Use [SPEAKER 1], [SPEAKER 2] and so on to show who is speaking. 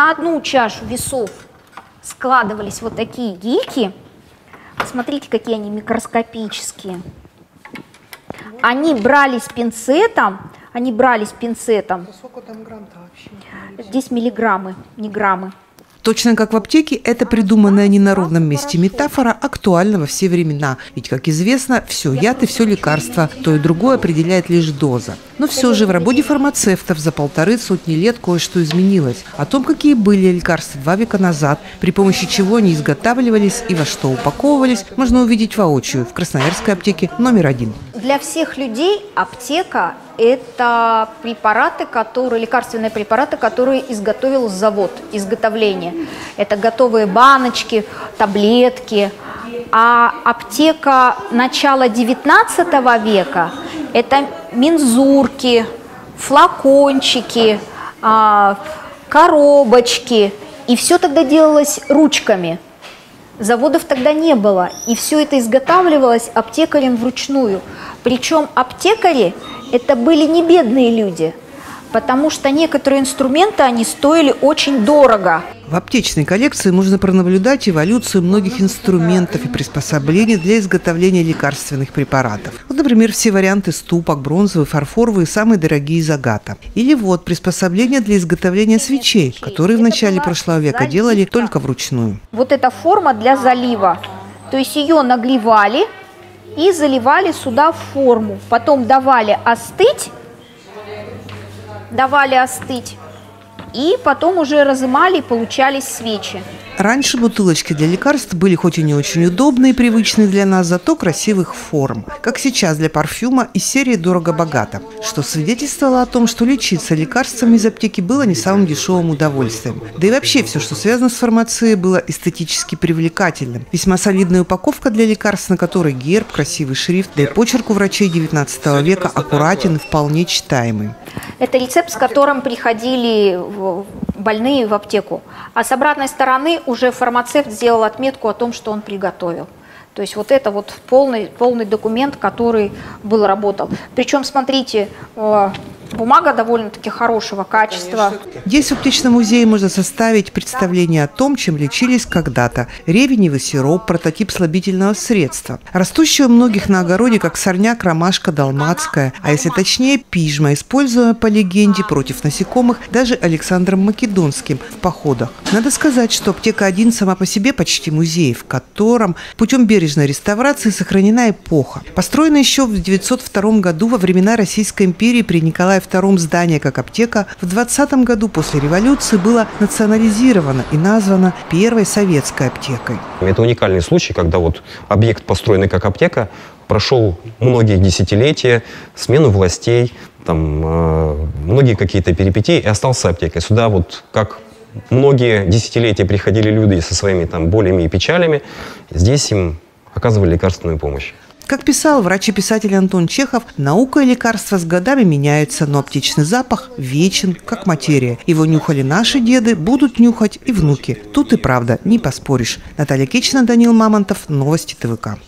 [SPEAKER 1] на одну чашу весов складывались вот такие гильки. Смотрите, какие они микроскопические. Они брались пинцетом, они брались пинцетом. Здесь миллиграммы, не граммы.
[SPEAKER 2] Точно как в аптеке, это придуманная не на ровном месте метафора актуальна во все времена. Ведь, как известно, все яд и все лекарство, то и другое определяет лишь доза. Но все же в работе фармацевтов за полторы сотни лет кое-что изменилось. О том, какие были лекарства два века назад, при помощи чего они изготавливались и во что упаковывались, можно увидеть воочию в Красноярской аптеке номер один.
[SPEAKER 1] Для всех людей аптека – это препараты, которые, лекарственные препараты, которые изготовил завод изготовления. Это готовые баночки, таблетки. А аптека начала 19 века – это мензурки, флакончики, а, коробочки. И все тогда делалось ручками – Заводов тогда не было, и все это изготавливалось аптекарем вручную. Причем аптекари это были не бедные люди, потому что некоторые инструменты, они стоили очень дорого.
[SPEAKER 2] В аптечной коллекции можно пронаблюдать эволюцию многих инструментов и приспособлений для изготовления лекарственных препаратов. Вот, например, все варианты ступок, бронзовые, фарфоровые, самые дорогие из агата. Или вот приспособления для изготовления свечей, которые в начале прошлого века делали только вручную.
[SPEAKER 1] Вот эта форма для залива. То есть ее нагревали и заливали сюда в форму. Потом давали остыть, давали остыть и потом уже разымали и получались свечи.
[SPEAKER 2] Раньше бутылочки для лекарств были хоть и не очень удобные и привычные для нас, зато красивых форм. Как сейчас для парфюма из серии «Дорого-богато», что свидетельствовало о том, что лечиться лекарствами из аптеки было не самым дешевым удовольствием. Да и вообще все, что связано с фармацией, было эстетически привлекательным. Весьма солидная упаковка для лекарств, на которой герб, красивый шрифт, да и почерк у врачей 19 века аккуратен и вполне читаемый.
[SPEAKER 1] Это рецепт, с которым приходили больные в аптеку. А с обратной стороны уже фармацевт сделал отметку о том, что он приготовил. То есть вот это вот полный, полный документ, который был работал. Причем, смотрите, э, Бумага довольно-таки хорошего качества.
[SPEAKER 2] Здесь в аптечном музее можно составить представление о том, чем лечились когда-то. Ревеневый сироп – прототип слабительного средства. Растущего у многих на огороде, как сорняк, ромашка, далматская, а если точнее, пижма, используемая по легенде против насекомых даже Александром Македонским в походах. Надо сказать, что аптека-1 сама по себе почти музей, в котором путем бережной реставрации сохранена эпоха. Построена еще в 902 году во времена Российской империи при Николае II здание как аптека в 20 году после революции было национализировано и названо первой советской аптекой.
[SPEAKER 3] Это уникальный случай, когда вот объект, построенный как аптека, прошел многие десятилетия, смену властей, там, э, многие какие-то перипетии и остался аптекой. Сюда вот как многие десятилетия приходили люди со своими там болями и печалями, здесь им оказывали лекарственную помощь.
[SPEAKER 2] Как писал врач и писатель Антон Чехов, наука и лекарства с годами меняются, но аптечный запах вечен, как материя. Его нюхали наши деды, будут нюхать и внуки. Тут и правда, не поспоришь. Наталья Кичина, Данил Мамонтов, Новости ТВК.